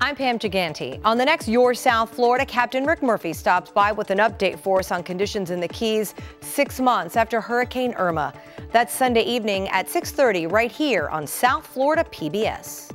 I'm Pam Giganti. On the next Your South Florida, Captain Rick Murphy stops by with an update for us on conditions in the Keys six months after Hurricane Irma. That's Sunday evening at 6:30 right here on South Florida PBS.